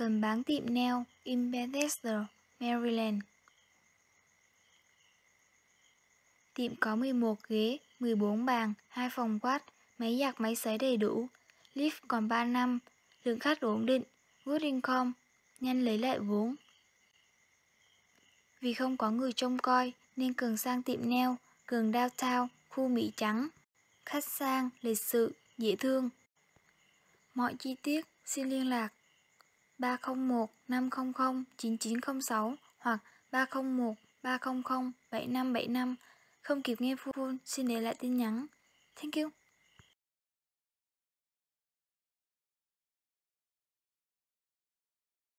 Cần bán tiệm nail in Bethesda, Maryland. Tiệm có 11 ghế, 14 bàn, 2 phòng quát, máy giặt máy sấy đầy đủ. Lift còn 3 năm, lượng khách ổn định, good income, nhanh lấy lại vốn. Vì không có người trông coi nên Cường sang tiệm nail, Cường downtown, khu Mỹ Trắng. Khách sang, lịch sự, dễ thương. Mọi chi tiết xin liên lạc 301 500 9906 hoặc 301 300 7575. Không kịp nghe full, xin để lại tin nhắn. Thank you.